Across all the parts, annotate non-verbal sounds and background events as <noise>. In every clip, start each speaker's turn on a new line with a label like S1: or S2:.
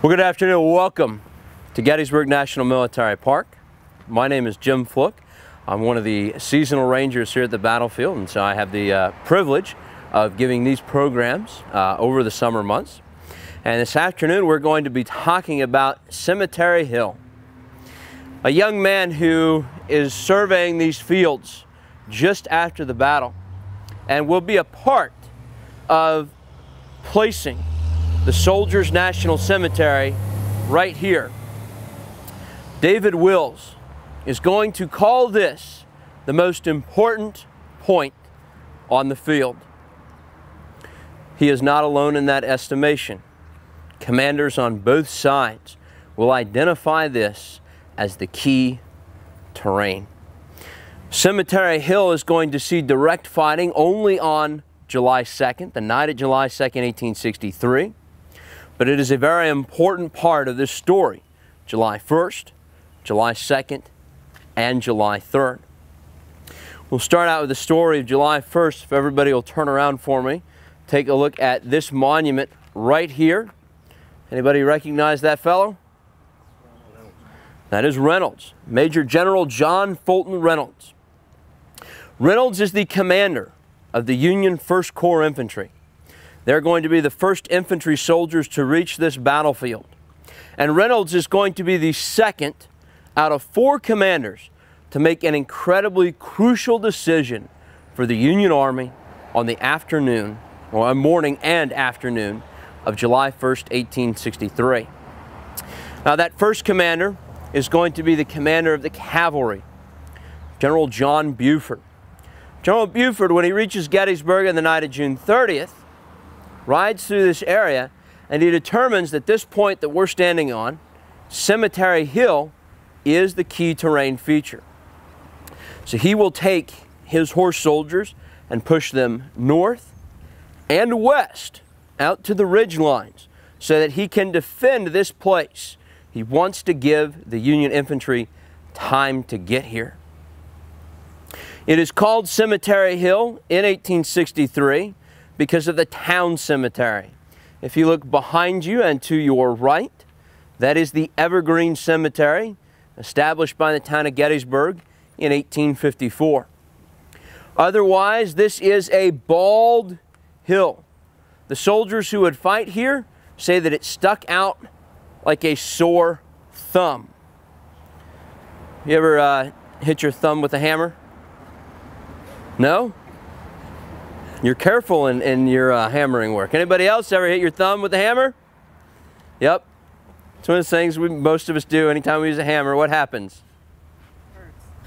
S1: Well, good afternoon. Welcome to Gettysburg National Military Park. My name is Jim Flook. I'm one of the seasonal rangers here at the battlefield, and so I have the uh, privilege of giving these programs uh, over the summer months. And this afternoon, we're going to be talking about Cemetery Hill. A young man who is surveying these fields just after the battle and will be a part of placing the Soldiers National Cemetery right here. David Wills is going to call this the most important point on the field. He is not alone in that estimation. Commanders on both sides will identify this as the key terrain. Cemetery Hill is going to see direct fighting only on July 2nd, the night of July 2nd, 1863 but it is a very important part of this story. July 1st, July 2nd, and July 3rd. We'll start out with the story of July 1st, if everybody will turn around for me. Take a look at this monument right here. Anybody recognize that fellow? That is Reynolds, Major General John Fulton Reynolds. Reynolds is the commander of the Union 1st Corps Infantry. They're going to be the first infantry soldiers to reach this battlefield. And Reynolds is going to be the second out of four commanders to make an incredibly crucial decision for the Union Army on the afternoon, or morning and afternoon, of July 1st, 1863. Now that first commander is going to be the commander of the cavalry, General John Buford. General Buford, when he reaches Gettysburg on the night of June 30th, rides through this area and he determines that this point that we're standing on, Cemetery Hill, is the key terrain feature. So he will take his horse soldiers and push them north and west out to the ridge lines so that he can defend this place. He wants to give the Union infantry time to get here. It is called Cemetery Hill in 1863 because of the town cemetery. If you look behind you and to your right, that is the Evergreen Cemetery, established by the town of Gettysburg in 1854. Otherwise, this is a bald hill. The soldiers who would fight here say that it stuck out like a sore thumb. You ever uh, hit your thumb with a hammer? No? You're careful in, in your uh, hammering work. Anybody else ever hit your thumb with a hammer? Yep. It's one of the things we, most of us do anytime we use a hammer. What happens?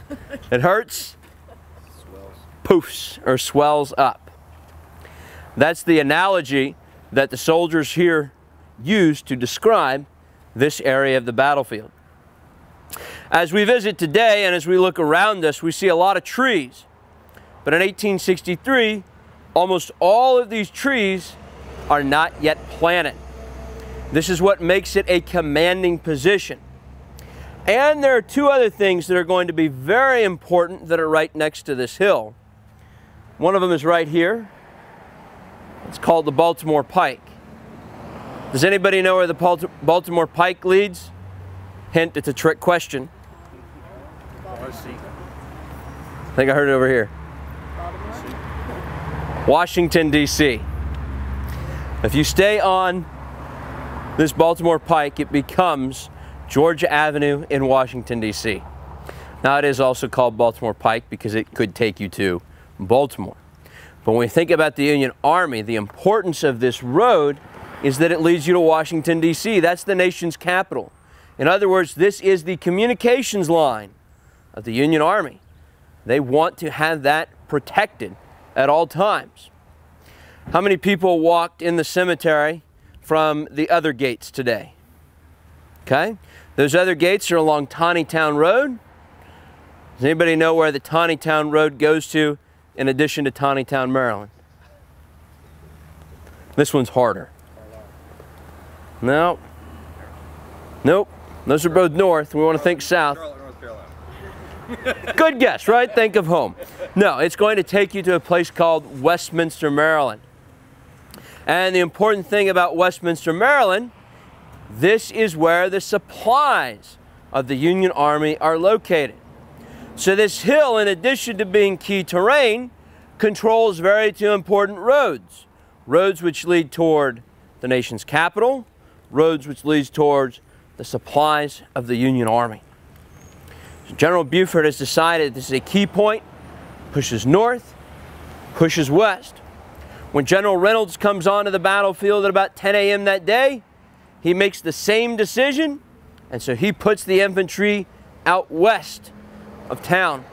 S1: Hurts. it hurts? Swells. <laughs> Poofs or swells up. That's the analogy that the soldiers here use to describe this area of the battlefield. As we visit today and as we look around us, we see a lot of trees. But in 1863, Almost all of these trees are not yet planted. This is what makes it a commanding position. And there are two other things that are going to be very important that are right next to this hill. One of them is right here. It's called the Baltimore Pike. Does anybody know where the Baltimore Pike leads? Hint, it's a trick question. I think I heard it over here. Washington, D.C. If you stay on this Baltimore Pike, it becomes Georgia Avenue in Washington, D.C. Now it is also called Baltimore Pike because it could take you to Baltimore. But when we think about the Union Army, the importance of this road is that it leads you to Washington, D.C. That's the nation's capital. In other words, this is the communications line of the Union Army. They want to have that protected at all times. How many people walked in the cemetery from the other gates today? Okay, those other gates are along Taneytown Road. Does anybody know where the Taneytown Road goes to in addition to Taneytown, Maryland? This one's harder. No. Nope. Those are both north. We want to think south. Good guess, right? Think of home. No, it's going to take you to a place called Westminster, Maryland. And the important thing about Westminster, Maryland, this is where the supplies of the Union Army are located. So this hill, in addition to being key terrain, controls very two important roads. Roads which lead toward the nation's capital, roads which leads towards the supplies of the Union Army. General Buford has decided this is a key point, pushes north, pushes west. When General Reynolds comes onto the battlefield at about 10 a.m. that day, he makes the same decision, and so he puts the infantry out west of town.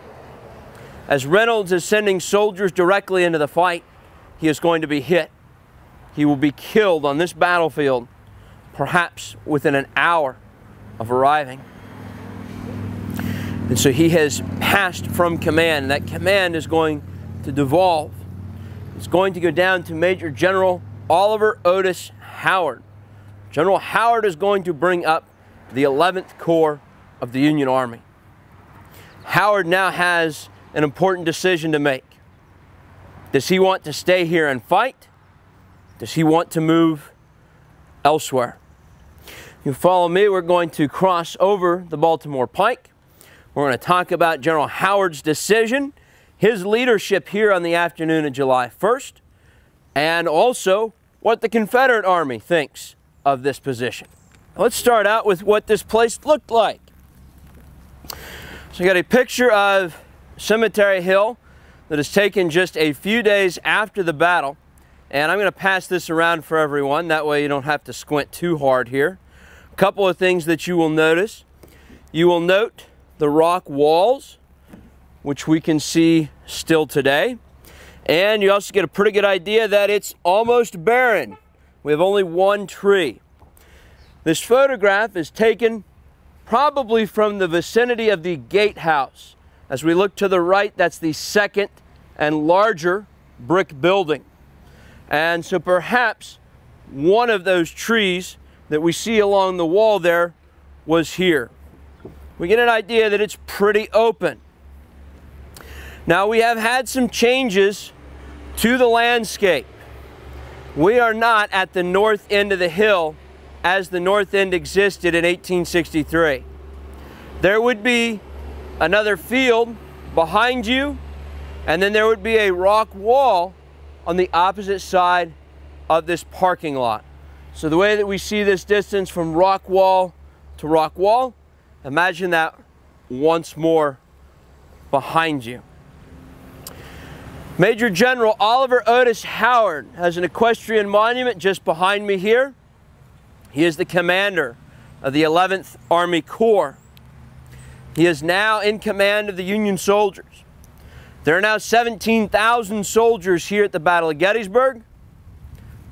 S1: As Reynolds is sending soldiers directly into the fight, he is going to be hit. He will be killed on this battlefield, perhaps within an hour of arriving. And so he has passed from command, and that command is going to devolve. It's going to go down to Major General Oliver Otis Howard. General Howard is going to bring up the 11th Corps of the Union Army. Howard now has an important decision to make. Does he want to stay here and fight? Does he want to move elsewhere? You follow me, we're going to cross over the Baltimore Pike. We're going to talk about General Howard's decision, his leadership here on the afternoon of July 1st, and also what the Confederate Army thinks of this position. Let's start out with what this place looked like. So you got a picture of Cemetery Hill that is taken just a few days after the battle. And I'm going to pass this around for everyone. That way you don't have to squint too hard here. A couple of things that you will notice. You will note the rock walls, which we can see still today. And you also get a pretty good idea that it's almost barren. We have only one tree. This photograph is taken probably from the vicinity of the gatehouse. As we look to the right, that's the second and larger brick building. And so perhaps one of those trees that we see along the wall there was here. We get an idea that it's pretty open. Now we have had some changes to the landscape. We are not at the north end of the hill as the north end existed in 1863. There would be another field behind you, and then there would be a rock wall on the opposite side of this parking lot. So the way that we see this distance from rock wall to rock wall, imagine that once more behind you. Major General Oliver Otis Howard has an equestrian monument just behind me here. He is the commander of the 11th Army Corps. He is now in command of the Union soldiers. There are now 17,000 soldiers here at the Battle of Gettysburg.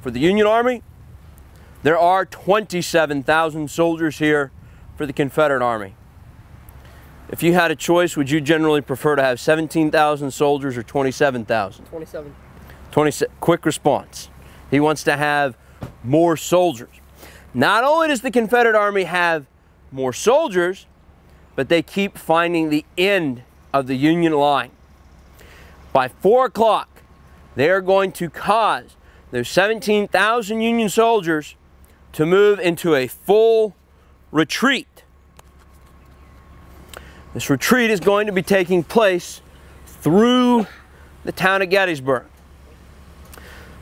S1: For the Union Army, there are 27,000 soldiers here for the Confederate Army. If you had a choice, would you generally prefer to have 17,000 soldiers or 27,000?
S2: 27.
S1: 20, quick response. He wants to have more soldiers. Not only does the Confederate Army have more soldiers, but they keep finding the end of the Union line. By 4 o'clock, they are going to cause those 17,000 Union soldiers to move into a full retreat. This retreat is going to be taking place through the town of Gettysburg.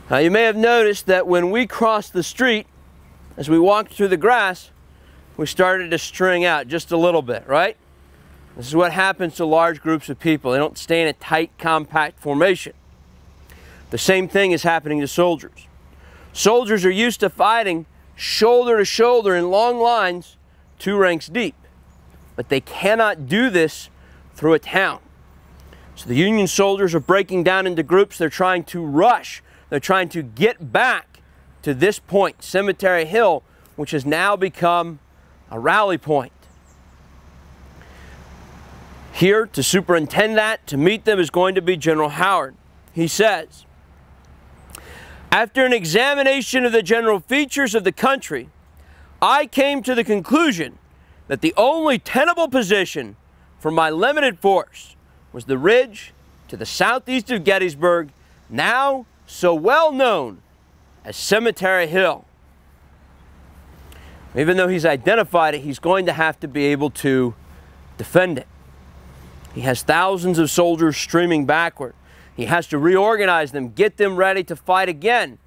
S1: Now you may have noticed that when we crossed the street, as we walked through the grass, we started to string out just a little bit, right? This is what happens to large groups of people. They don't stay in a tight, compact formation. The same thing is happening to soldiers. Soldiers are used to fighting shoulder to shoulder in long lines, two ranks deep but they cannot do this through a town. So the Union soldiers are breaking down into groups. They're trying to rush. They're trying to get back to this point, Cemetery Hill, which has now become a rally point. Here to superintend that, to meet them, is going to be General Howard. He says, After an examination of the general features of the country, I came to the conclusion that the only tenable position for my limited force was the ridge to the southeast of Gettysburg, now so well known as Cemetery Hill. Even though he's identified it, he's going to have to be able to defend it. He has thousands of soldiers streaming backward. He has to reorganize them, get them ready to fight again.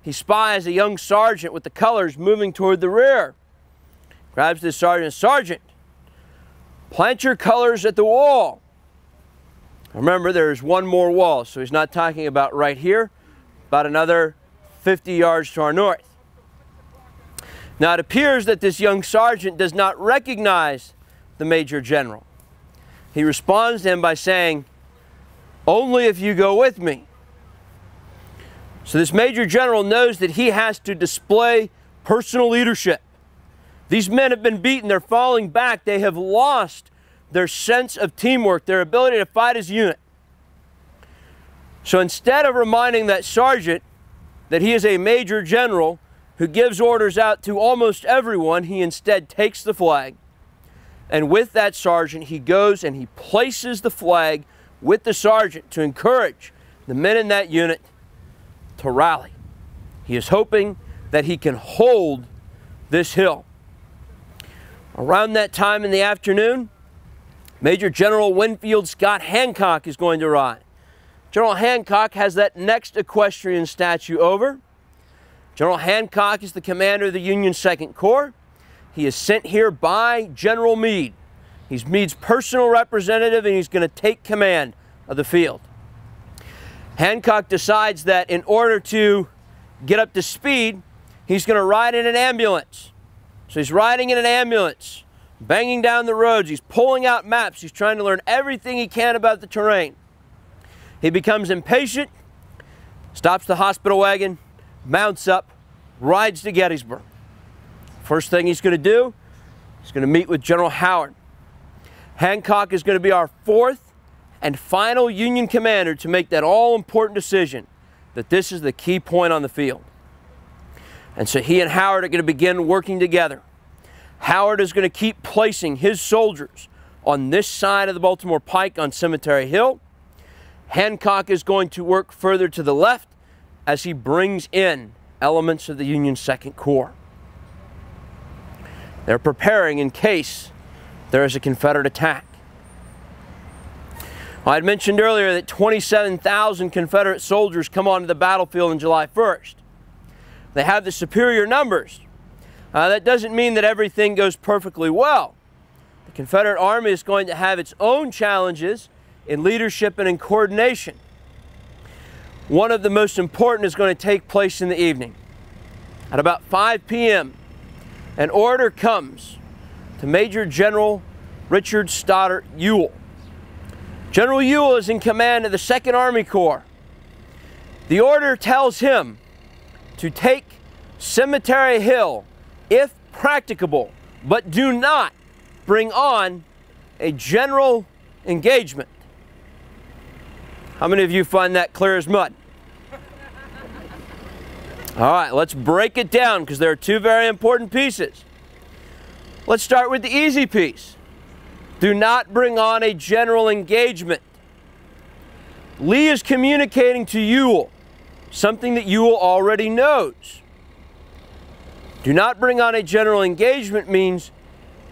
S1: He spies a young sergeant with the colors moving toward the rear. Grabs this sergeant, Sergeant, plant your colors at the wall. Remember, there's one more wall, so he's not talking about right here, about another 50 yards to our north. Now, it appears that this young sergeant does not recognize the Major General. He responds to him by saying, Only if you go with me. So, this Major General knows that he has to display personal leadership. These men have been beaten, they're falling back, they have lost their sense of teamwork, their ability to fight as a unit. So instead of reminding that sergeant that he is a major general who gives orders out to almost everyone, he instead takes the flag. And with that sergeant, he goes and he places the flag with the sergeant to encourage the men in that unit to rally. He is hoping that he can hold this hill. Around that time in the afternoon, Major General Winfield Scott Hancock is going to arrive. General Hancock has that next equestrian statue over. General Hancock is the commander of the Union Second Corps. He is sent here by General Meade. He's Meade's personal representative and he's going to take command of the field. Hancock decides that in order to get up to speed, he's going to ride in an ambulance. So he's riding in an ambulance banging down the roads. He's pulling out maps. He's trying to learn everything he can about the terrain. He becomes impatient, stops the hospital wagon, mounts up, rides to Gettysburg. First thing he's going to do, he's going to meet with General Howard. Hancock is going to be our fourth and final Union commander to make that all important decision that this is the key point on the field. And so he and Howard are going to begin working together. Howard is going to keep placing his soldiers on this side of the Baltimore Pike on Cemetery Hill. Hancock is going to work further to the left as he brings in elements of the Union Second Corps. They're preparing in case there is a Confederate attack. I had mentioned earlier that 27,000 Confederate soldiers come onto the battlefield on July 1st. They have the superior numbers, uh, that doesn't mean that everything goes perfectly well. The Confederate Army is going to have its own challenges in leadership and in coordination. One of the most important is going to take place in the evening. At about 5 p.m., an order comes to Major General Richard Stoddert Ewell. General Ewell is in command of the 2nd Army Corps. The order tells him to take Cemetery Hill if practicable, but do not bring on a general engagement. How many of you find that clear as mud? <laughs> All right, let's break it down because there are two very important pieces. Let's start with the easy piece. Do not bring on a general engagement. Lee is communicating to Ewell something that Ewell already knows. Do not bring on a general engagement means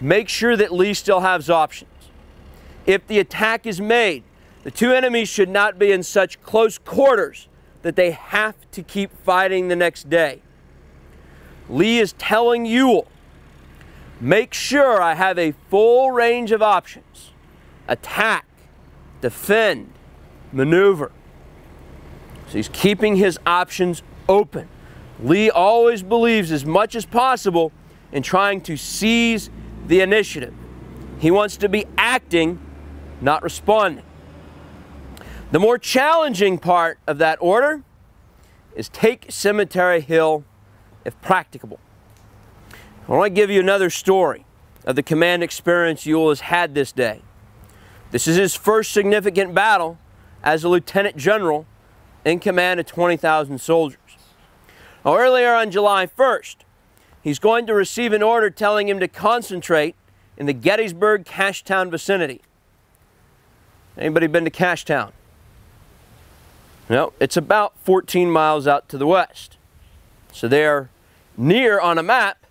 S1: make sure that Lee still has options. If the attack is made, the two enemies should not be in such close quarters that they have to keep fighting the next day. Lee is telling Ewell, make sure I have a full range of options. Attack, defend, maneuver. So he's keeping his options open. Lee always believes as much as possible in trying to seize the initiative. He wants to be acting, not responding. The more challenging part of that order is take Cemetery Hill if practicable. I want to give you another story of the command experience Ewell has had this day. This is his first significant battle as a lieutenant general in command of 20,000 soldiers. Now, earlier on July 1st, he's going to receive an order telling him to concentrate in the Gettysburg Cashtown vicinity. Anybody been to Cashtown? No, it's about 14 miles out to the west. So they're near on a map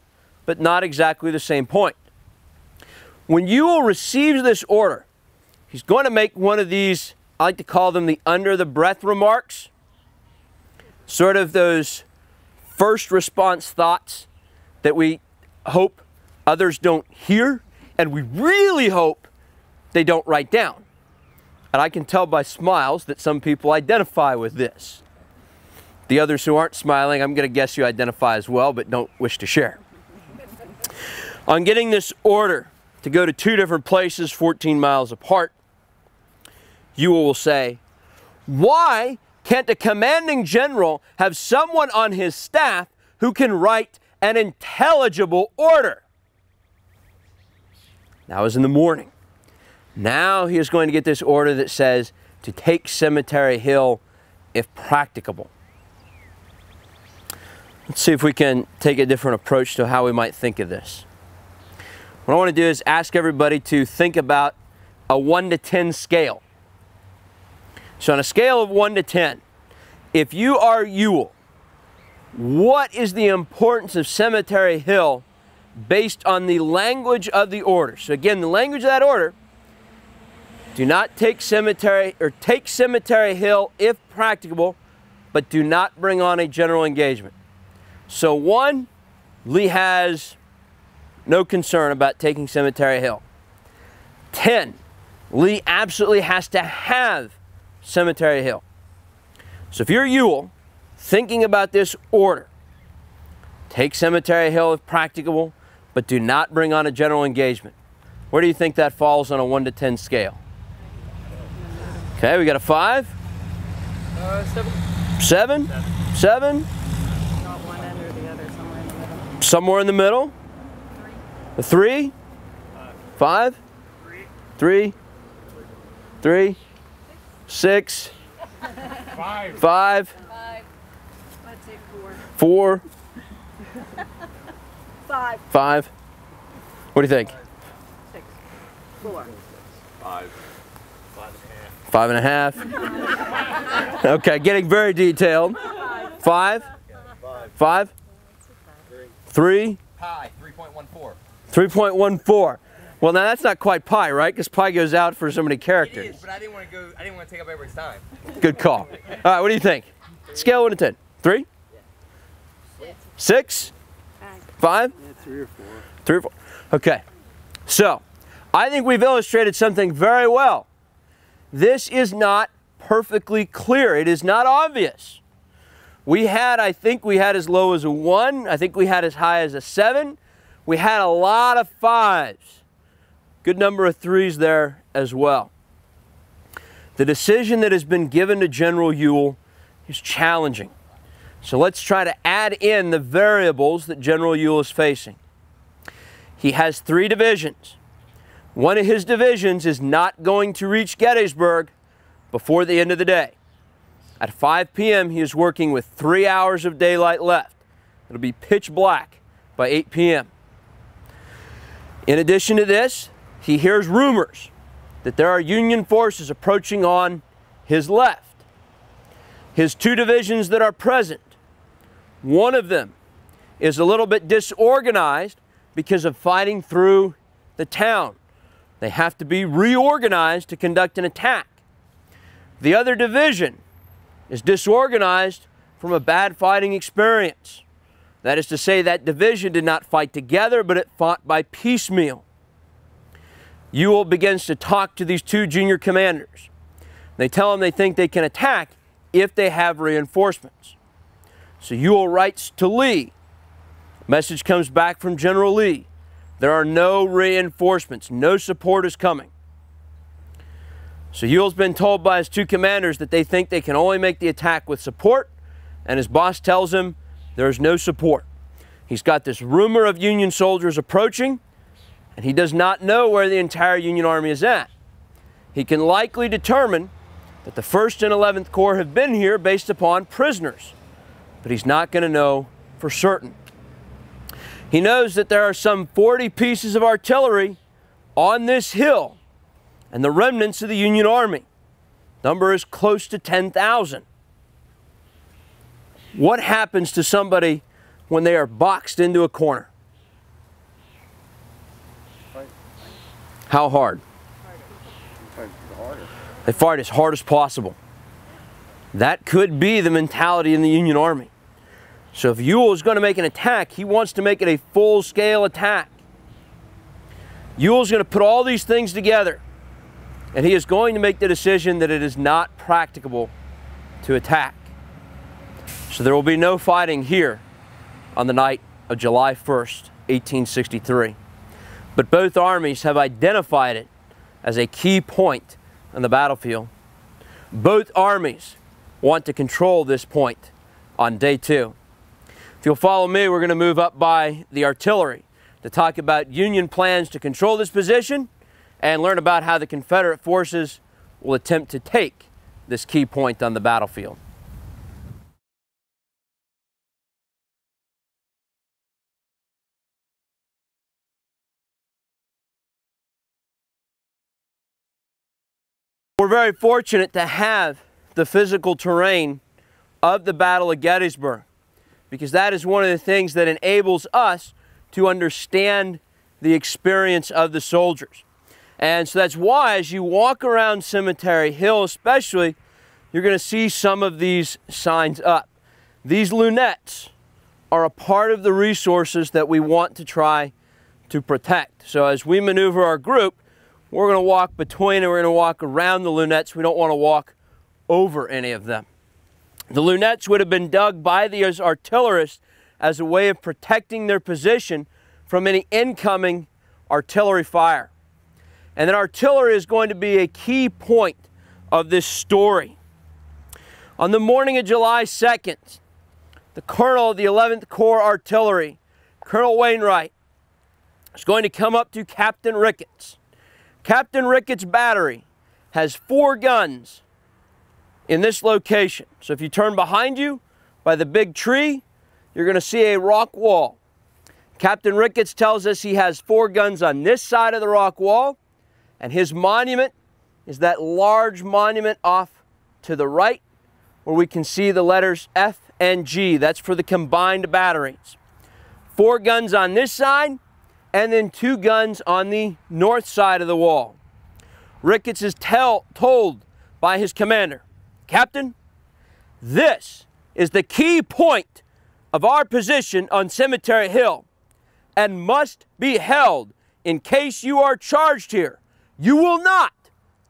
S1: but not exactly the same point. When Ewell receives this order, he's going to make one of these, I like to call them the under the breath remarks, sort of those first response thoughts that we hope others don't hear, and we really hope they don't write down. And I can tell by smiles that some people identify with this. The others who aren't smiling, I'm going to guess you identify as well, but don't wish to share. On getting this order to go to two different places 14 miles apart, you will say, Why can't a commanding general have someone on his staff who can write an intelligible order? That was in the morning. Now he is going to get this order that says to take Cemetery Hill if practicable. Let's see if we can take a different approach to how we might think of this. What I want to do is ask everybody to think about a 1 to 10 scale. So on a scale of 1 to 10, if you are Ewell, what is the importance of Cemetery Hill based on the language of the order? So again, the language of that order, do not take cemetery or take Cemetery Hill if practicable, but do not bring on a general engagement. So one, Lee has no concern about taking Cemetery Hill. 10, Lee absolutely has to have Cemetery Hill. So if you're Ewell, thinking about this order, take Cemetery Hill if practicable, but do not bring on a general engagement. Where do you think that falls on a 1 to 10 scale? Okay, we got a 5?
S2: Uh, seven.
S1: 7? 7?
S2: Not one end or the other, somewhere in the middle.
S1: Somewhere in the middle? A 3? 5? 3? 3? 6?
S3: Five.
S1: 5?
S2: Say four.
S1: 4?
S2: Five.
S1: 5? What do you think?
S2: Six. Four.
S3: Five. Five and a half.
S1: Five and a half. Okay, getting very detailed. Five? Five? Three?
S4: Pi, 3.14.
S1: 3.14. Well, now that's not quite pi, right? Because pi goes out for so many characters.
S4: is, but I didn't want to go. I didn't want to take up everybody's time.
S1: Good call. All right, what do you think? Scale 1 to 10. 3? 6? Five?
S3: Three or four.
S1: Three or four. Okay. So, I think we've illustrated something very well. This is not perfectly clear. It is not obvious. We had, I think we had as low as a one. I think we had as high as a seven. We had a lot of fives. Good number of threes there as well. The decision that has been given to General Ewell is challenging. So let's try to add in the variables that General Ewell is facing. He has three divisions. One of his divisions is not going to reach Gettysburg before the end of the day. At 5 p.m., he is working with three hours of daylight left. It'll be pitch black by 8 p.m. In addition to this, he hears rumors that there are Union forces approaching on his left. His two divisions that are present, one of them is a little bit disorganized because of fighting through the town. They have to be reorganized to conduct an attack. The other division is disorganized from a bad fighting experience. That is to say, that division did not fight together, but it fought by piecemeal. Ewell begins to talk to these two junior commanders. They tell him they think they can attack if they have reinforcements. So Ewell writes to Lee. Message comes back from General Lee. There are no reinforcements, no support is coming. So Ewell's been told by his two commanders that they think they can only make the attack with support, and his boss tells him there's no support. He's got this rumor of Union soldiers approaching, and he does not know where the entire Union Army is at. He can likely determine that the 1st and 11th Corps have been here based upon prisoners, but he's not going to know for certain. He knows that there are some 40 pieces of artillery on this hill and the remnants of the Union Army. Number is close to 10,000. What happens to somebody when they are boxed into a corner? How hard? They fight as hard as possible. That could be the mentality in the Union Army. So if Ewell is going to make an attack, he wants to make it a full-scale attack. Ewell's going to put all these things together, and he is going to make the decision that it is not practicable to attack. So there will be no fighting here on the night of July 1st, 1863. But both armies have identified it as a key point on the battlefield. Both armies want to control this point on day two. If you'll follow me, we're going to move up by the artillery to talk about Union plans to control this position and learn about how the Confederate forces will attempt to take this key point on the battlefield. We're very fortunate to have the physical terrain of the Battle of Gettysburg because that is one of the things that enables us to understand the experience of the soldiers. And so that's why as you walk around Cemetery Hill especially, you're going to see some of these signs up. These lunettes are a part of the resources that we want to try to protect. So as we maneuver our group, we're going to walk between and we're going to walk around the lunettes. We don't want to walk over any of them. The lunettes would have been dug by the artillerists as a way of protecting their position from any incoming artillery fire. And then artillery is going to be a key point of this story. On the morning of July 2nd, the colonel of the 11th Corps Artillery, Colonel Wainwright, is going to come up to Captain Ricketts Captain Ricketts Battery has four guns in this location. So if you turn behind you by the big tree, you're going to see a rock wall. Captain Ricketts tells us he has four guns on this side of the rock wall, and his monument is that large monument off to the right where we can see the letters F and G. That's for the combined batteries. Four guns on this side, and then two guns on the north side of the wall. Ricketts is tell, told by his commander, Captain, this is the key point of our position on Cemetery Hill and must be held in case you are charged here. You will not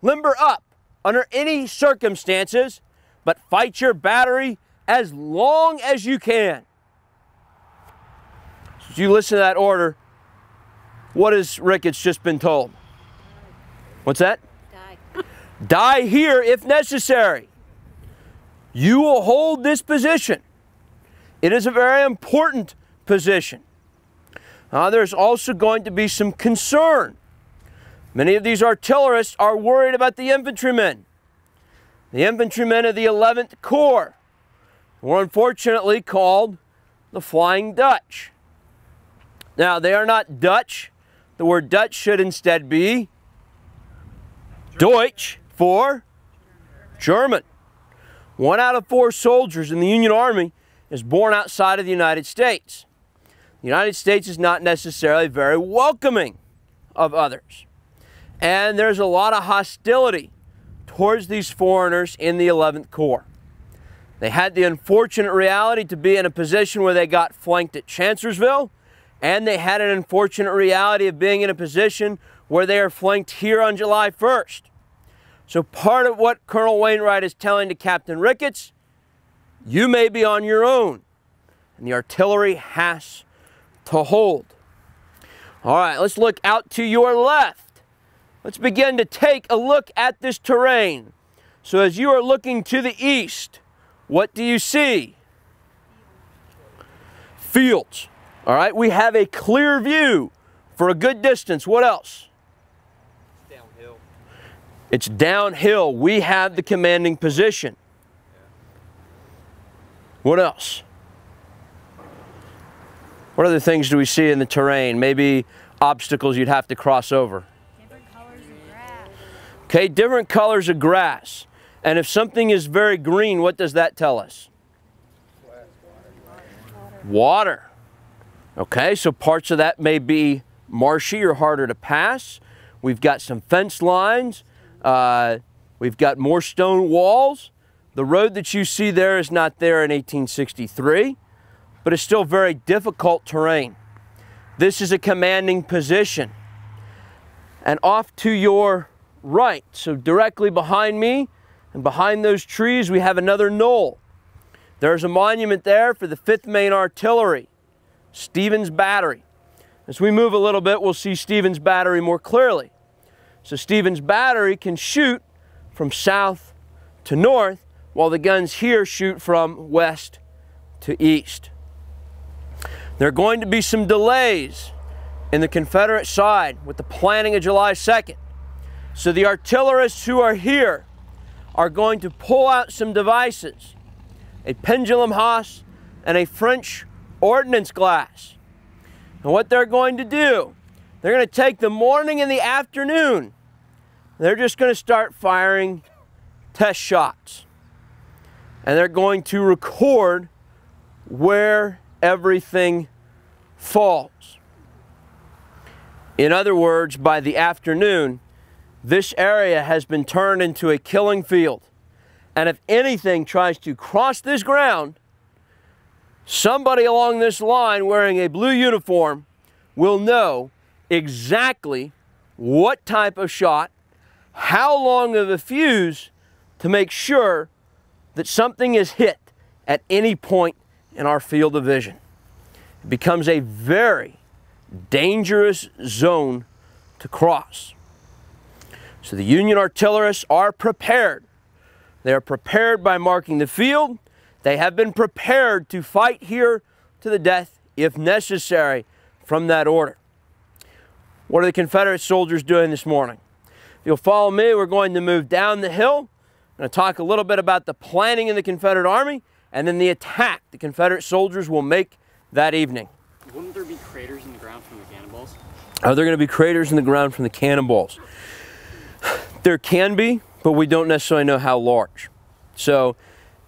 S1: limber up under any circumstances, but fight your battery as long as you can. You listen to that order, what has Ricketts just been told? What's that?
S2: Die.
S1: Die here if necessary. You will hold this position. It is a very important position. Uh, there's also going to be some concern. Many of these artillerists are worried about the infantrymen. The infantrymen of the 11th Corps were unfortunately called the Flying Dutch. Now, they are not Dutch the word Dutch should instead be Deutsch for German. One out of four soldiers in the Union Army is born outside of the United States. The United States is not necessarily very welcoming of others. And there's a lot of hostility towards these foreigners in the 11th Corps. They had the unfortunate reality to be in a position where they got flanked at Chancellorsville and they had an unfortunate reality of being in a position where they are flanked here on July 1st. So part of what Colonel Wainwright is telling to Captain Ricketts, you may be on your own. And the artillery has to hold. All right, let's look out to your left. Let's begin to take a look at this terrain. So as you are looking to the east, what do you see? Fields. All right, we have a clear view for a good distance. What else?
S3: It's downhill.
S1: It's downhill. We have the commanding position. What else? What other things do we see in the terrain? Maybe obstacles you'd have to cross over.
S2: Different colors of grass.
S1: Okay, different colors of grass. And if something is very green, what does that tell us? Water. Okay, so parts of that may be marshy or harder to pass. We've got some fence lines. Uh, we've got more stone walls. The road that you see there is not there in 1863, but it's still very difficult terrain. This is a commanding position. And off to your right, so directly behind me and behind those trees, we have another knoll. There's a monument there for the 5th Maine Artillery, Stevens Battery. As we move a little bit, we'll see Stevens Battery more clearly. So Stevens Battery can shoot from south to north, while the guns here shoot from west to east. There are going to be some delays in the Confederate side with the planning of July 2nd. So the artillerists who are here are going to pull out some devices, a pendulum hausse and a French ordnance glass. And what they're going to do, they're going to take the morning and the afternoon, they're just going to start firing test shots. And they're going to record where everything falls. In other words, by the afternoon, this area has been turned into a killing field. And if anything tries to cross this ground, somebody along this line wearing a blue uniform will know exactly what type of shot, how long of a fuse to make sure that something is hit at any point in our field of vision. It becomes a very dangerous zone to cross. So the Union artillerists are prepared. They are prepared by marking the field. They have been prepared to fight here to the death if necessary from that order. What are the Confederate soldiers doing this morning? If you'll follow me, we're going to move down the hill. I'm going to talk a little bit about the planning in the Confederate Army and then the attack the Confederate soldiers will make that evening.
S3: Wouldn't there be craters in the ground from the cannonballs?
S1: Oh, are there going to be craters in the ground from the cannonballs? <sighs> There can be, but we don't necessarily know how large. So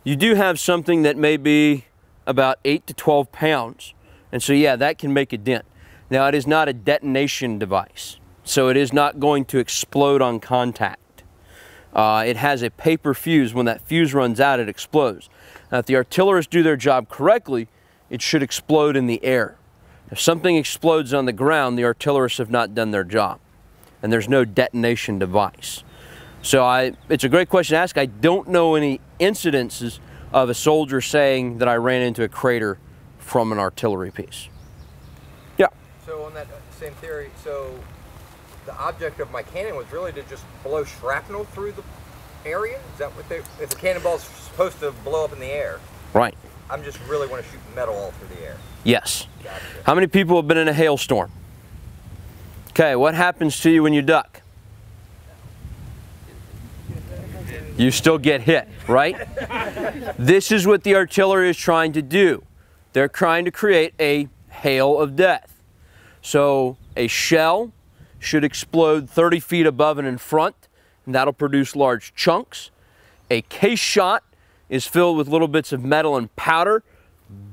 S1: you do have something that may be about 8 to 12 pounds. And so, yeah, that can make a dent. Now, it is not a detonation device, so it is not going to explode on contact. Uh, it has a paper fuse. When that fuse runs out, it explodes. Now, if the artillerists do their job correctly, it should explode in the air. If something explodes on the ground, the artillerists have not done their job, and there's no detonation device. So I, it's a great question to ask. I don't know any incidences of a soldier saying that I ran into a crater from an artillery piece. Yeah.
S4: So on that uh, same theory, so the object of my cannon was really to just blow shrapnel through the area? Is that what they, if the cannonball's supposed to blow up in the air,
S1: Right.
S4: I'm just really want to shoot metal all through the air.
S1: Yes.
S4: Gotcha.
S1: How many people have been in a hailstorm? Okay, what happens to you when you duck? You still get hit, right? this is what the artillery is trying to do. They're trying to create a hail of death. So a shell should explode 30 feet above and in front, and that'll produce large chunks. A case shot is filled with little bits of metal and powder.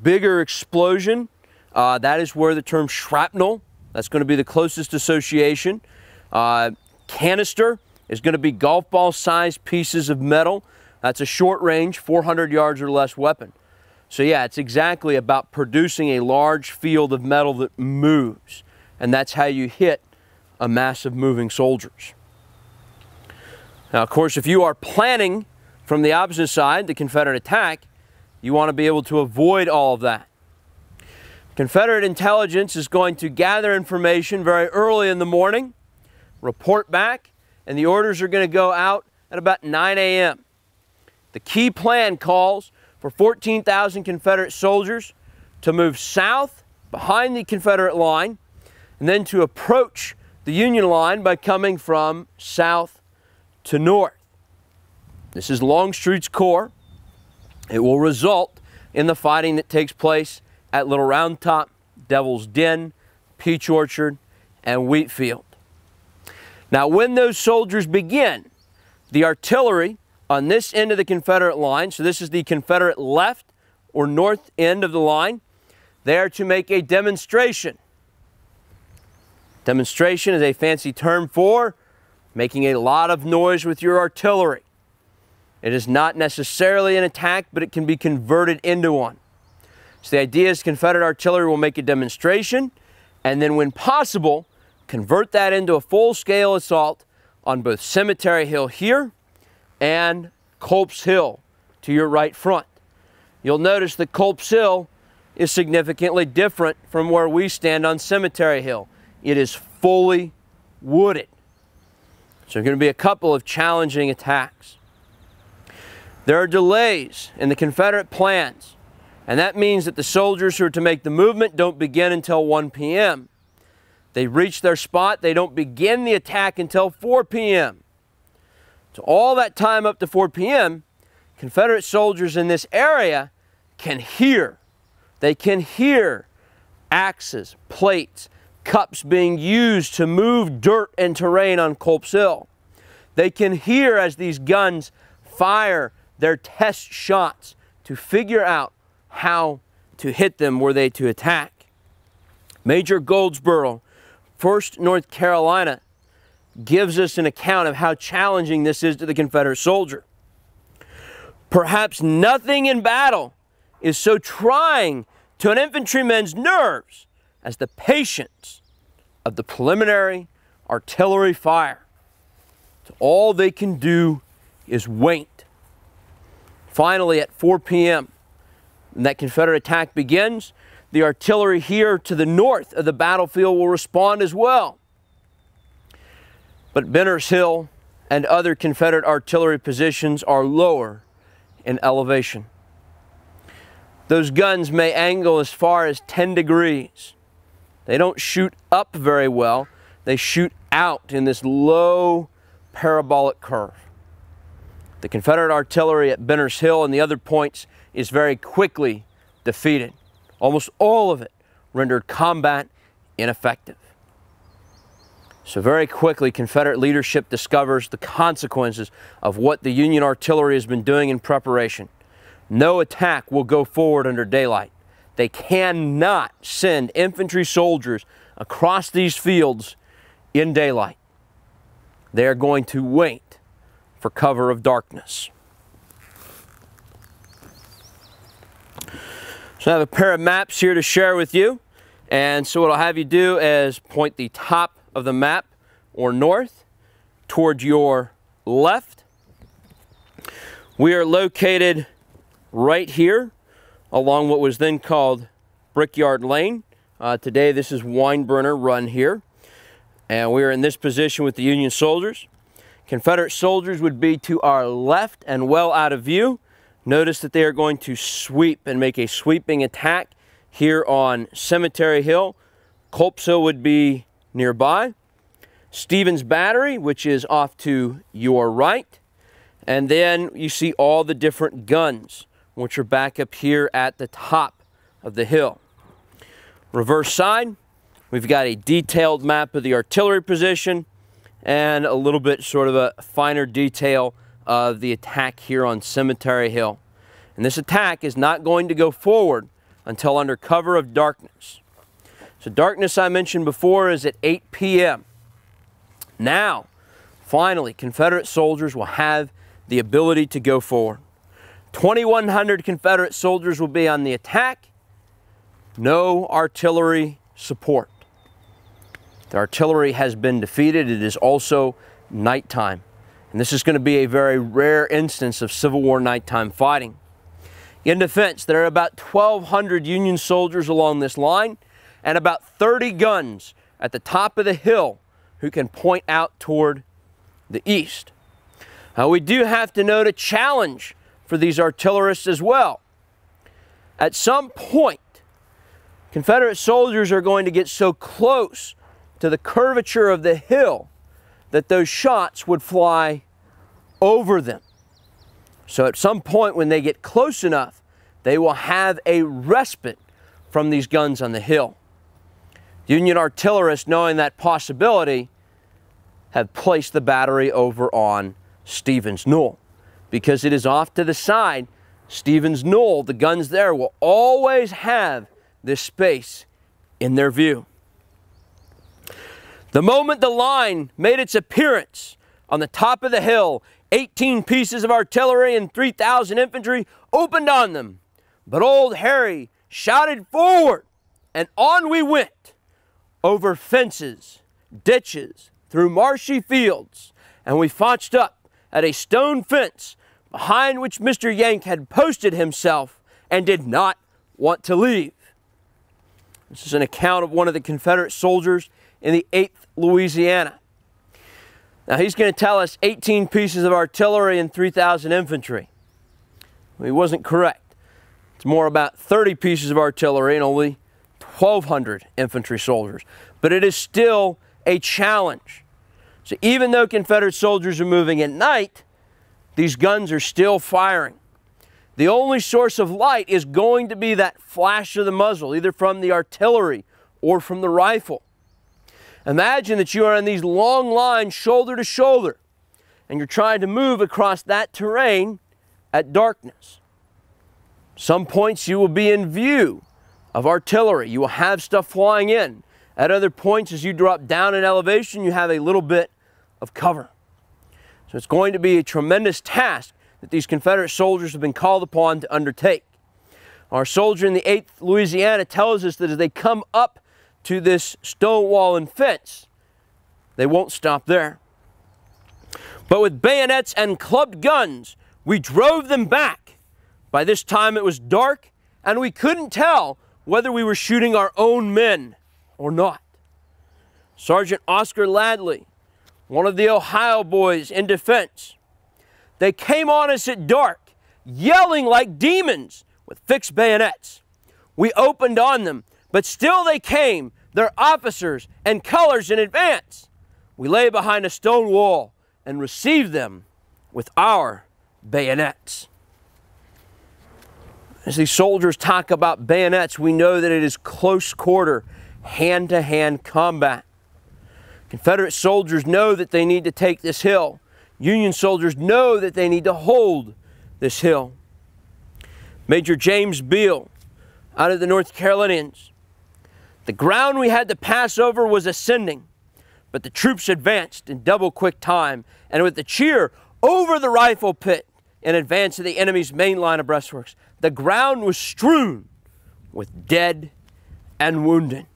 S1: Bigger explosion, uh, that is where the term shrapnel, that's going to be the closest association. Uh, canister is going to be golf ball sized pieces of metal. That's a short range, 400 yards or less weapon. So yeah, it's exactly about producing a large field of metal that moves. And that's how you hit a mass of moving soldiers. Now, of course, if you are planning from the opposite side, the Confederate attack, you want to be able to avoid all of that. Confederate intelligence is going to gather information very early in the morning, report back, and the orders are going to go out at about 9 a.m. The key plan calls for 14,000 Confederate soldiers to move south behind the Confederate line and then to approach the Union line by coming from south to north. This is Longstreet's Corps. It will result in the fighting that takes place at Little Round Top, Devil's Den, Peach Orchard, and Wheatfield. Now, when those soldiers begin, the artillery on this end of the Confederate line, so this is the Confederate left or north end of the line, they are to make a demonstration. Demonstration is a fancy term for making a lot of noise with your artillery. It is not necessarily an attack, but it can be converted into one. So the idea is Confederate artillery will make a demonstration, and then when possible, convert that into a full-scale assault on both Cemetery Hill here and Culp's Hill to your right front. You'll notice that Culp's Hill is significantly different from where we stand on Cemetery Hill. It is fully wooded. So there are going to be a couple of challenging attacks. There are delays in the Confederate plans, and that means that the soldiers who are to make the movement don't begin until 1 p.m. They reach their spot, they don't begin the attack until 4 p.m. So all that time up to 4 p.m., Confederate soldiers in this area can hear. They can hear axes, plates, cups being used to move dirt and terrain on Culp's Hill. They can hear as these guns fire their test shots to figure out how to hit them were they to attack. Major Goldsborough, 1st North Carolina, gives us an account of how challenging this is to the Confederate soldier. Perhaps nothing in battle is so trying to an infantryman's nerves as the patience of the preliminary artillery fire. All they can do is wait. Finally, at 4 p.m., that Confederate attack begins, the artillery here to the north of the battlefield will respond as well. But Benner's Hill and other Confederate artillery positions are lower in elevation. Those guns may angle as far as 10 degrees. They don't shoot up very well. They shoot out in this low parabolic curve. The Confederate artillery at Benner's Hill and the other points is very quickly defeated. Almost all of it rendered combat ineffective. So very quickly, Confederate leadership discovers the consequences of what the Union artillery has been doing in preparation. No attack will go forward under daylight. They cannot send infantry soldiers across these fields in daylight. They are going to wait for cover of darkness. So I have a pair of maps here to share with you. And so what I'll have you do is point the top of the map or north towards your left. We are located right here along what was then called Brickyard Lane. Uh, today this is Winebrenner Run here. And we are in this position with the Union soldiers. Confederate soldiers would be to our left and well out of view. Notice that they are going to sweep and make a sweeping attack here on Cemetery Hill. Hill would be nearby. Stevens Battery, which is off to your right. And then you see all the different guns which are back up here at the top of the hill. Reverse side, we've got a detailed map of the artillery position and a little bit sort of a finer detail of the attack here on Cemetery Hill. And this attack is not going to go forward until under cover of darkness. So darkness I mentioned before is at 8 p.m. Now, finally, Confederate soldiers will have the ability to go forward. 2,100 Confederate soldiers will be on the attack. No artillery support. The artillery has been defeated. It is also nighttime. And this is going to be a very rare instance of Civil War nighttime fighting. In defense, there are about 1,200 Union soldiers along this line and about 30 guns at the top of the hill who can point out toward the east. Now, we do have to note a challenge for these artillerists as well. At some point, Confederate soldiers are going to get so close to the curvature of the hill that those shots would fly over them. So at some point when they get close enough, they will have a respite from these guns on the hill. Union artillerists, knowing that possibility, have placed the battery over on Stevens Knoll because it is off to the side. Stevens Knoll, the guns there, will always have this space in their view. The moment the line made its appearance on the top of the hill, 18 pieces of artillery and 3,000 infantry opened on them. But old Harry shouted forward, and on we went over fences, ditches, through marshy fields, and we founced up at a stone fence behind which Mr. Yank had posted himself and did not want to leave. This is an account of one of the Confederate soldiers in the 8th Louisiana. Now he's going to tell us 18 pieces of artillery and 3,000 infantry. He wasn't correct. It's more about 30 pieces of artillery and only 1,200 infantry soldiers. But it is still a challenge. So even though Confederate soldiers are moving at night, these guns are still firing. The only source of light is going to be that flash of the muzzle, either from the artillery or from the rifle. Imagine that you are in these long lines, shoulder to shoulder, and you're trying to move across that terrain at darkness. Some points you will be in view of artillery. You will have stuff flying in. At other points, as you drop down in elevation, you have a little bit of cover. So it's going to be a tremendous task that these Confederate soldiers have been called upon to undertake. Our soldier in the 8th Louisiana tells us that as they come up to this stone wall and fence, they won't stop there. But with bayonets and clubbed guns, we drove them back. By this time it was dark, and we couldn't tell whether we were shooting our own men or not. Sergeant Oscar Ladley, one of the Ohio boys in defense, they came on us at dark, yelling like demons with fixed bayonets. We opened on them, but still they came, their officers and colors in advance. We lay behind a stone wall and received them with our bayonets. As these soldiers talk about bayonets, we know that it is close quarter, hand to hand combat. Confederate soldiers know that they need to take this hill. Union soldiers know that they need to hold this hill. Major James Beall, out of the North Carolinians, the ground we had to pass over was ascending, but the troops advanced in double quick time, and with the cheer over the rifle pit in advance of the enemy's main line of breastworks, the ground was strewn with dead and wounded.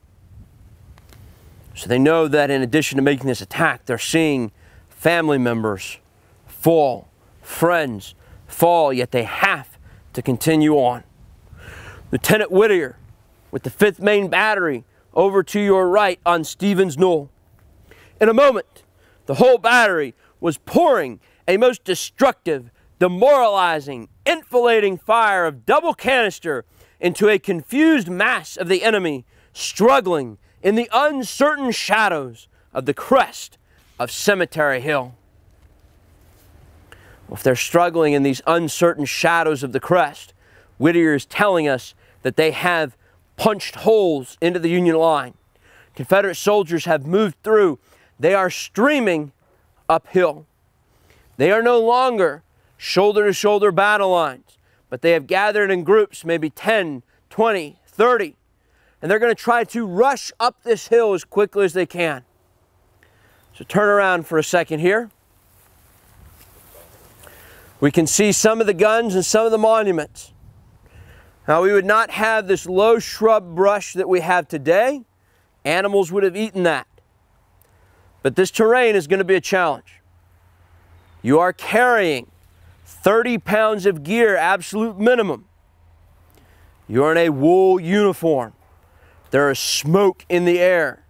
S1: So they know that in addition to making this attack, they're seeing family members fall, friends fall, yet they have to continue on. Lieutenant Whittier with the 5th Maine Battery over to your right on Stevens Knoll. In a moment, the whole battery was pouring a most destructive, demoralizing, enfilading fire of double canister into a confused mass of the enemy struggling in the uncertain shadows of the crest of Cemetery Hill. If they're struggling in these uncertain shadows of the crest, Whittier is telling us that they have punched holes into the Union line. Confederate soldiers have moved through. They are streaming uphill. They are no longer shoulder to shoulder battle lines, but they have gathered in groups, maybe 10, 20, 30, and they're going to try to rush up this hill as quickly as they can. So turn around for a second here. We can see some of the guns and some of the monuments. Now we would not have this low shrub brush that we have today. Animals would have eaten that. But this terrain is going to be a challenge. You are carrying 30 pounds of gear, absolute minimum. You're in a wool uniform. There is smoke in the air.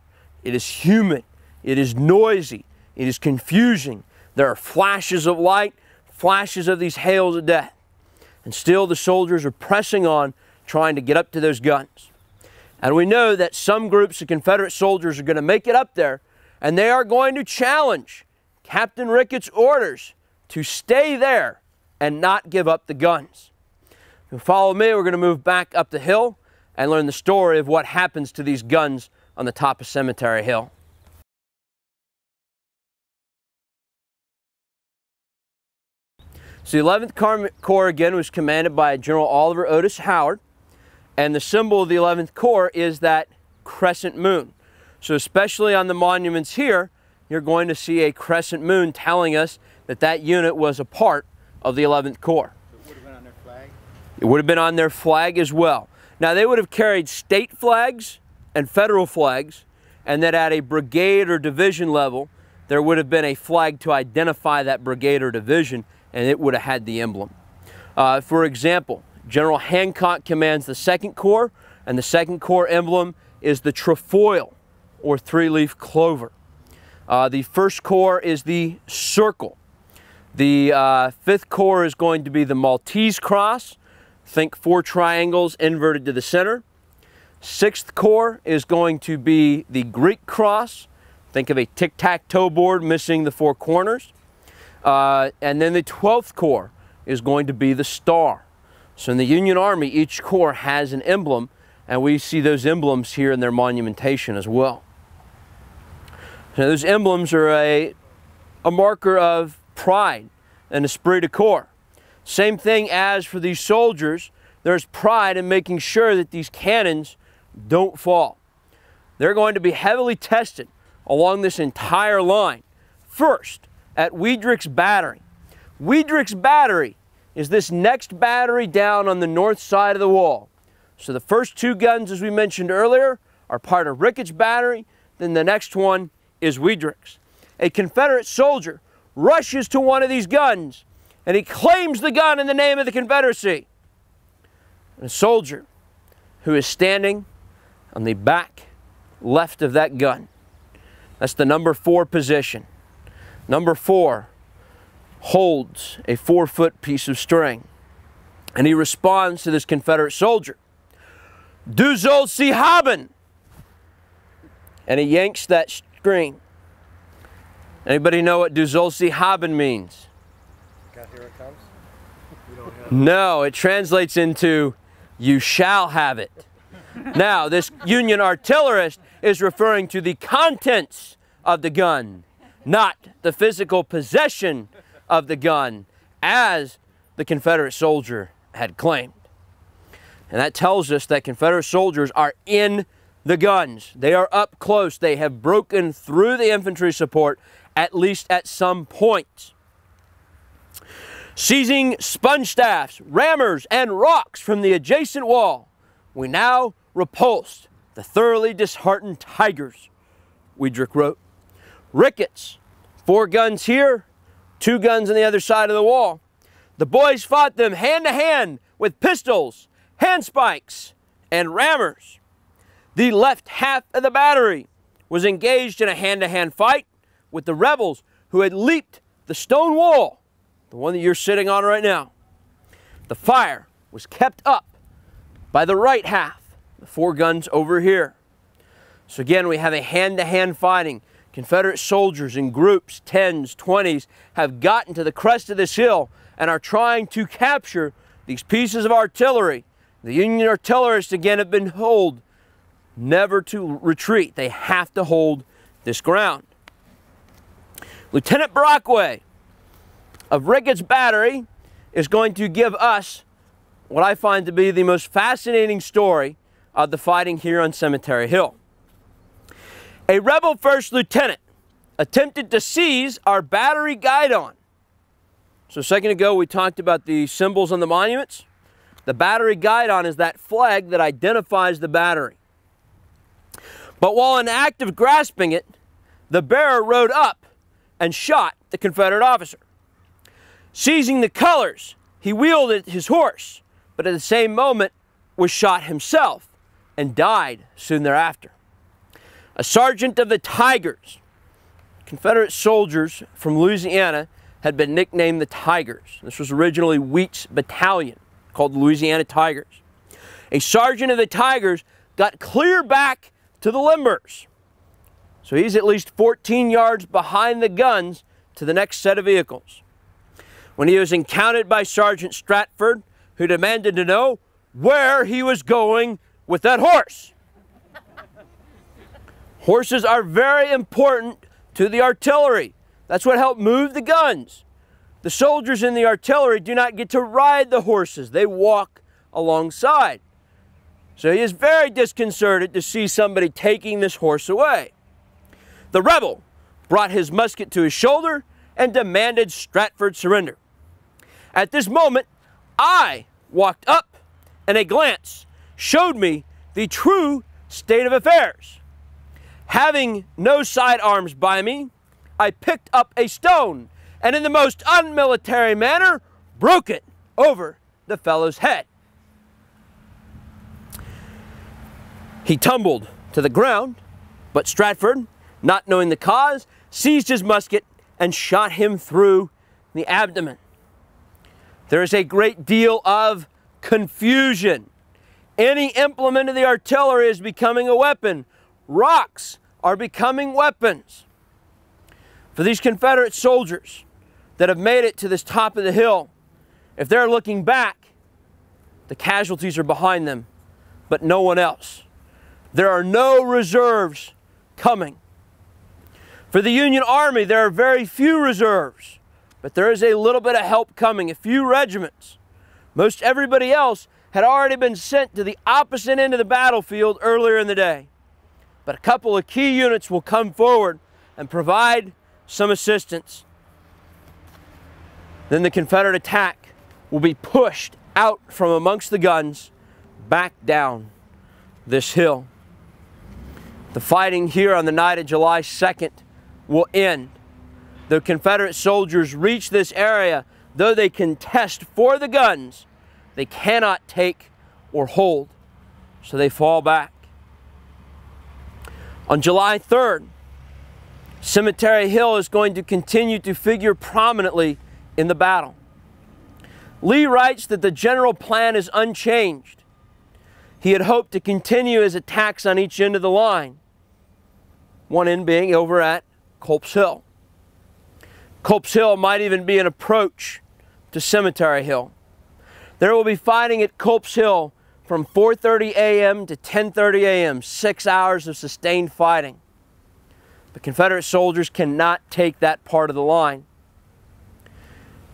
S1: It is humid. It is noisy. It is confusing. There are flashes of light, flashes of these hails of death. And still the soldiers are pressing on, trying to get up to those guns. And we know that some groups of Confederate soldiers are going to make it up there, and they are going to challenge Captain Ricketts' orders to stay there and not give up the guns. If follow me, we're going to move back up the hill and learn the story of what happens to these guns on the top of Cemetery Hill. So the 11th Corps again was commanded by General Oliver Otis Howard, and the symbol of the 11th Corps is that crescent moon. So especially on the monuments here, you're going to see a crescent moon telling us that that unit was a part of the 11th Corps.
S3: It would have been on their flag.
S1: It would have been on their flag as well. Now they would have carried state flags and federal flags, and that at a brigade or division level, there would have been a flag to identify that brigade or division, and it would have had the emblem. Uh, for example, General Hancock commands the 2nd Corps, and the 2nd Corps emblem is the trefoil, or three-leaf clover. Uh, the 1st Corps is the circle. The uh, 5th Corps is going to be the Maltese cross. Think four triangles inverted to the center. 6th Corps is going to be the Greek cross. Think of a tic-tac-toe board missing the four corners. Uh, and then the 12th Corps is going to be the star. So in the Union Army, each corps has an emblem, and we see those emblems here in their monumentation as well. Now, those emblems are a, a marker of pride and esprit de corps. Same thing as for these soldiers, there's pride in making sure that these cannons don't fall. They're going to be heavily tested along this entire line. First, at Wiedrich's Battery. Wiedrich's Battery is this next battery down on the north side of the wall. So the first two guns, as we mentioned earlier, are part of Ricketts Battery. Then the next one is Wiedrich's. A Confederate soldier rushes to one of these guns and he claims the gun in the name of the Confederacy. And a soldier who is standing on the back left of that gun. That's the number four position. Number four holds a four foot piece of string. And he responds to this Confederate soldier, Du sollst sie haben. And he yanks that string. Anybody know what Du sollst sie haben means?
S3: God, here it comes. You don't have.
S1: No, it translates into you shall have it. Now, this Union artillerist is referring to the contents of the gun, not the physical possession of the gun, as the Confederate soldier had claimed. And that tells us that Confederate soldiers are in the guns. They are up close. They have broken through the infantry support, at least at some point. Seizing sponge staffs, rammers, and rocks from the adjacent wall, we now repulsed the thoroughly disheartened Tigers, Wiedrich wrote. Ricketts, four guns here, two guns on the other side of the wall. The boys fought them hand to hand with pistols, handspikes, and rammers. The left half of the battery was engaged in a hand to hand fight with the rebels who had leaped the stone wall, the one that you're sitting on right now. The fire was kept up by the right half, the four guns over here. So again, we have a hand to hand fighting. Confederate soldiers in groups, 10s, 20s, have gotten to the crest of this hill and are trying to capture these pieces of artillery. The Union artillerists again have been told never to retreat. They have to hold this ground. Lieutenant Brockway of Ricketts Battery is going to give us what I find to be the most fascinating story of the fighting here on Cemetery Hill. A rebel first lieutenant attempted to seize our battery guidon. So a second ago we talked about the symbols on the monuments. The battery guidon is that flag that identifies the battery. But while in act of grasping it, the bearer rode up and shot the Confederate officer. Seizing the colors, he wheeled his horse, but at the same moment was shot himself and died soon thereafter. A sergeant of the Tigers, Confederate soldiers from Louisiana had been nicknamed the Tigers. This was originally Wheat's battalion called the Louisiana Tigers. A sergeant of the Tigers got clear back to the limbers. So he's at least 14 yards behind the guns to the next set of vehicles. When he was encountered by Sergeant Stratford, who demanded to know where he was going with that horse. Horses are very important to the artillery. That's what helped move the guns. The soldiers in the artillery do not get to ride the horses, they walk alongside. So he is very disconcerted to see somebody taking this horse away. The rebel brought his musket to his shoulder and demanded Stratford surrender. At this moment, I walked up, and a glance showed me the true state of affairs. Having no sidearms by me, I picked up a stone and, in the most unmilitary manner, broke it over the fellow's head. He tumbled to the ground, but Stratford, not knowing the cause, seized his musket and shot him through the abdomen. There is a great deal of confusion. Any implement of the artillery is becoming a weapon. Rocks are becoming weapons. For these Confederate soldiers that have made it to this top of the hill, if they're looking back, the casualties are behind them, but no one else. There are no reserves coming. For the Union Army, there are very few reserves, but there is a little bit of help coming, a few regiments. Most everybody else had already been sent to the opposite end of the battlefield earlier in the day. But a couple of key units will come forward and provide some assistance. Then the Confederate attack will be pushed out from amongst the guns back down this hill. The fighting here on the night of July 2nd will end. The Confederate soldiers reach this area, though they contest for the guns, they cannot take or hold, so they fall back. On July 3rd, Cemetery Hill is going to continue to figure prominently in the battle. Lee writes that the general plan is unchanged. He had hoped to continue his attacks on each end of the line, one end being over at Culp's Hill. Culp's Hill might even be an approach to Cemetery Hill. There will be fighting at Culp's Hill from 4.30 a.m. to 10.30 a.m., six hours of sustained fighting. The Confederate soldiers cannot take that part of the line.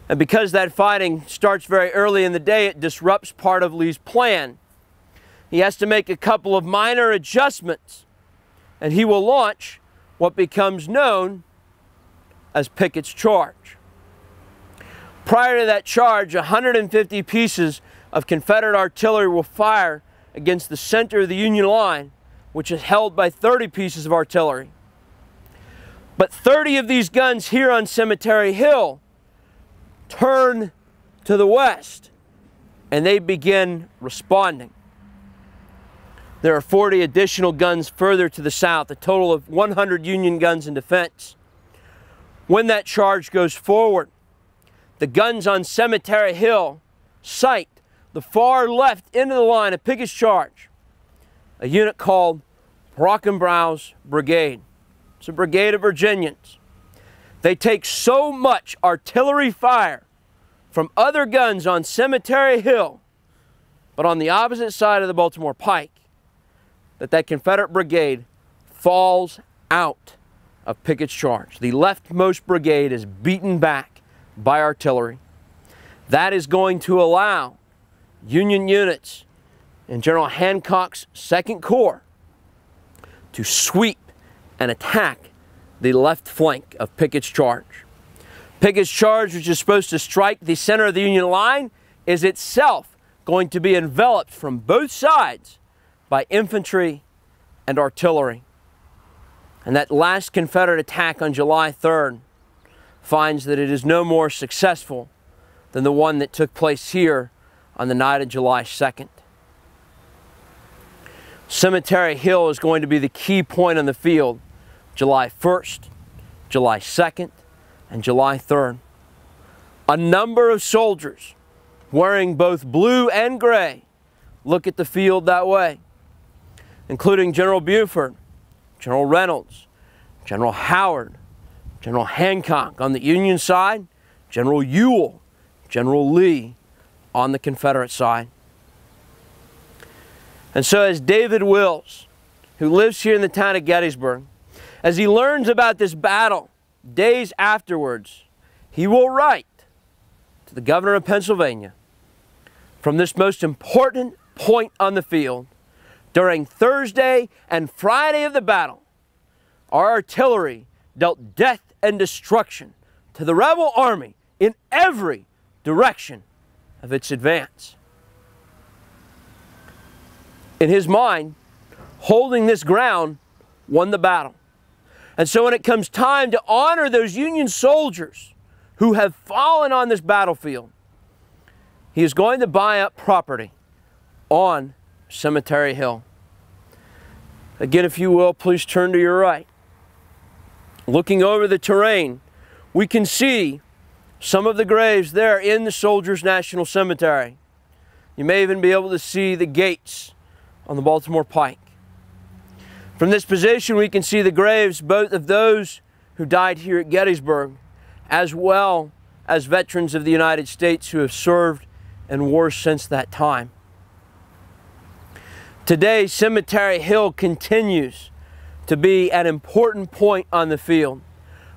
S1: And because that fighting starts very early in the day, it disrupts part of Lee's plan. He has to make a couple of minor adjustments, and he will launch what becomes known as Pickett's charge. Prior to that charge, 150 pieces of Confederate artillery will fire against the center of the Union line, which is held by 30 pieces of artillery. But 30 of these guns here on Cemetery Hill turn to the west and they begin responding. There are 40 additional guns further to the south, a total of 100 Union guns in defense. When that charge goes forward, the guns on Cemetery Hill sight the far left end of the line of Pickett's charge, a unit called Brockenbrough's Brigade. It's a brigade of Virginians. They take so much artillery fire from other guns on Cemetery Hill, but on the opposite side of the Baltimore Pike, that that Confederate brigade falls out of Pickett's charge. The leftmost brigade is beaten back by artillery. That is going to allow Union units in General Hancock's 2nd Corps to sweep and attack the left flank of Pickett's charge. Pickett's charge, which is supposed to strike the center of the Union line, is itself going to be enveloped from both sides by infantry and artillery. And that last Confederate attack on July 3rd finds that it is no more successful than the one that took place here on the night of July 2nd. Cemetery Hill is going to be the key point on the field July 1st, July 2nd, and July 3rd. A number of soldiers wearing both blue and gray look at the field that way, including General Buford, General Reynolds, General Howard, General Hancock on the Union side, General Ewell, General Lee on the Confederate side. And so as David Wills, who lives here in the town of Gettysburg, as he learns about this battle days afterwards, he will write to the governor of Pennsylvania from this most important point on the field, During Thursday and Friday of the battle, our artillery dealt death and destruction to the rebel army in every direction of its advance. In his mind, holding this ground won the battle. And so when it comes time to honor those Union soldiers who have fallen on this battlefield, he is going to buy up property on Cemetery Hill. Again, if you will, please turn to your right. Looking over the terrain, we can see some of the graves there in the Soldiers National Cemetery. You may even be able to see the gates on the Baltimore Pike. From this position, we can see the graves both of those who died here at Gettysburg, as well as veterans of the United States who have served in wars since that time. Today, Cemetery Hill continues to be an important point on the field,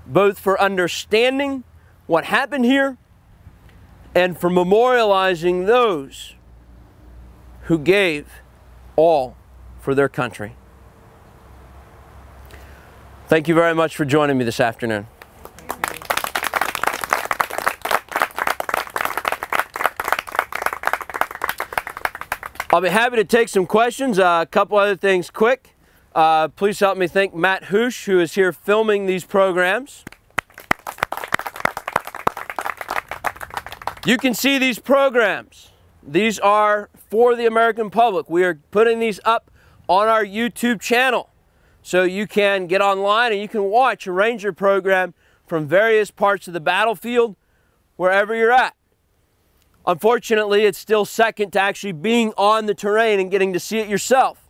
S1: both for understanding what happened here and for memorializing those who gave all for their country. Thank you very much for joining me this afternoon. I'll be happy to take some questions. Uh, a couple other things quick. Uh, please help me thank Matt Hoosh, who is here filming these programs. You can see these programs. These are for the American public. We are putting these up on our YouTube channel. So you can get online and you can watch a ranger program from various parts of the battlefield wherever you're at. Unfortunately, it's still second to actually being on the terrain and getting to see it yourself.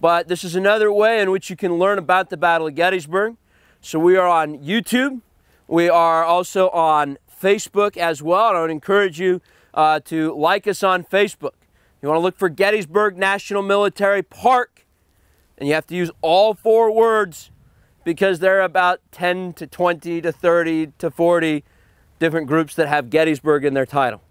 S1: But this is another way in which you can learn about the Battle of Gettysburg. So we are on YouTube. We are also on Facebook as well. And I would encourage you uh, to like us on Facebook. You want to look for Gettysburg National Military Park. And you have to use all four words because there are about 10 to 20 to 30 to 40 different groups that have Gettysburg in their title.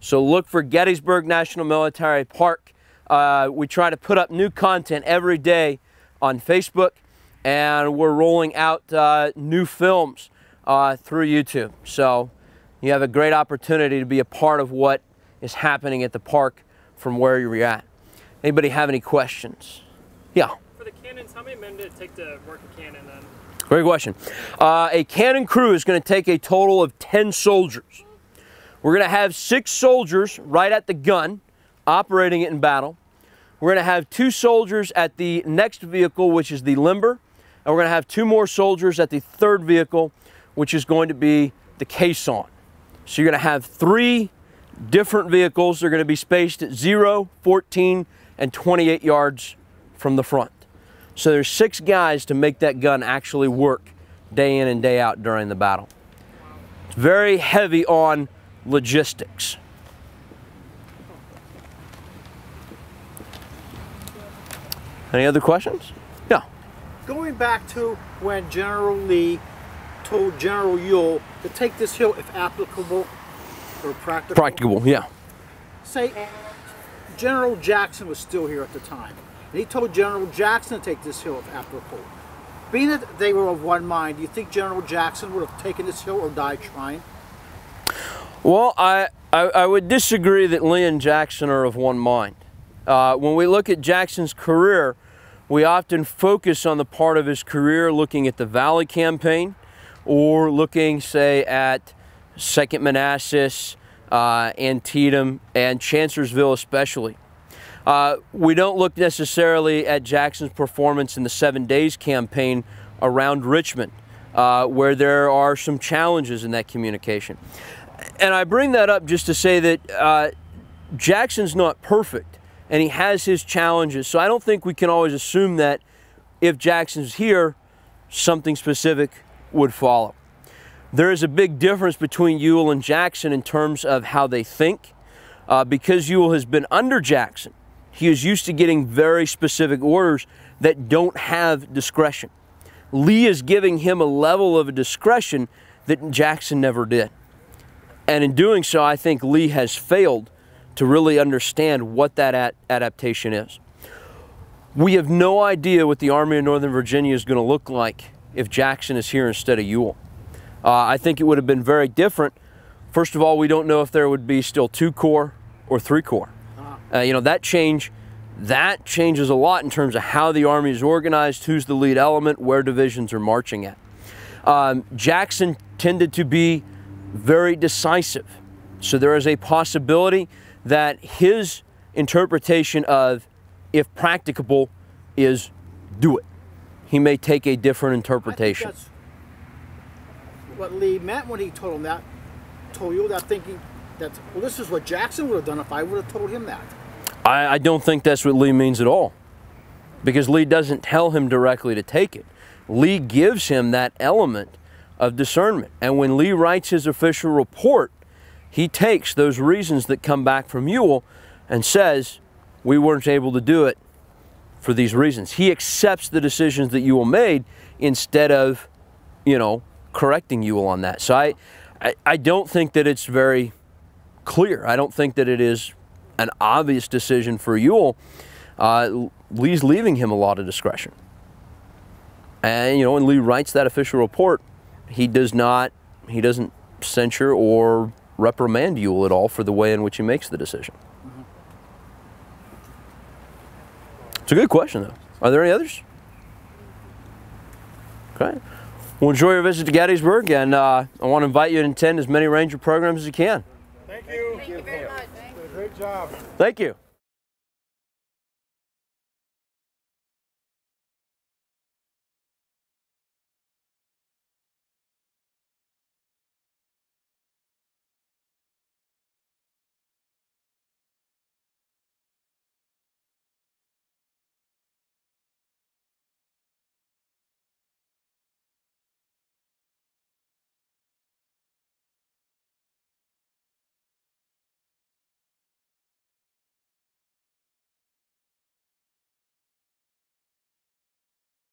S1: So look for Gettysburg National Military Park. Uh, we try to put up new content every day on Facebook, and we're rolling out uh, new films uh, through YouTube. So you have a great opportunity to be a part of what is happening at the park from where you're at. Anybody have any questions? Yeah.
S3: For the cannons, how many men did it take to work a cannon then?
S1: Great question. Uh, a cannon crew is going to take a total of 10 soldiers. We're going to have six soldiers right at the gun operating it in battle. We're going to have two soldiers at the next vehicle, which is the limber. And we're going to have two more soldiers at the third vehicle, which is going to be the caisson. So you're going to have three different vehicles. They're going to be spaced at 0, 14, and 28 yards from the front. So there's six guys to make that gun actually work day in and day out during the battle. It's very heavy on logistics. Any other questions? Yeah.
S5: Going back to when General Lee told General Ewell to take this hill if applicable or practical.
S1: Practicable, yeah.
S5: Say General Jackson was still here at the time. And he told General Jackson to take this hill if applicable. Being that they were of one mind, do you think General Jackson would have taken this hill or died trying?
S1: Well, I, I, I would disagree that Lee and Jackson are of one mind. Uh, when we look at Jackson's career, we often focus on the part of his career looking at the Valley Campaign or looking, say, at Second Manassas, uh, Antietam, and Chancellorsville especially. Uh, we don't look necessarily at Jackson's performance in the Seven Days campaign around Richmond, uh, where there are some challenges in that communication. And I bring that up just to say that uh, Jackson's not perfect, and he has his challenges. So I don't think we can always assume that if Jackson's here, something specific would follow. There is a big difference between Ewell and Jackson in terms of how they think. Uh, because Ewell has been under Jackson, he is used to getting very specific orders that don't have discretion. Lee is giving him a level of discretion that Jackson never did. And in doing so, I think Lee has failed to really understand what that adaptation is. We have no idea what the Army of Northern Virginia is going to look like if Jackson is here instead of Ewell. Uh, I think it would have been very different. First of all, we don't know if there would be still two corps or three corps. Uh, you know that change, that changes a lot in terms of how the army is organized, who's the lead element, where divisions are marching at. Um, Jackson tended to be very decisive, so there is a possibility that his interpretation of if practicable is do it. He may take a different interpretation.
S5: what Lee meant when he told him that. Told you that thinking that well, this is what Jackson would have done if I would have told him that.
S1: I, I don't think that's what Lee means at all. Because Lee doesn't tell him directly to take it. Lee gives him that element of discernment. And when Lee writes his official report, he takes those reasons that come back from Ewell and says, We weren't able to do it for these reasons. He accepts the decisions that Ewell made instead of, you know, correcting Ewell on that. So I, I, I don't think that it's very clear. I don't think that it is an obvious decision for Ewell. Uh, Lee's leaving him a lot of discretion. And you know, when Lee writes that official report, he does not, he doesn't censure or reprimand Ewell at all for the way in which he makes the decision. It's a good question, though. Are there any others? Okay. Well, enjoy your visit to Gettysburg, and uh, I want to invite you to attend as many Ranger programs as you can.
S6: Thank you.
S2: Thank you very much.
S6: Great job.
S1: Thank you.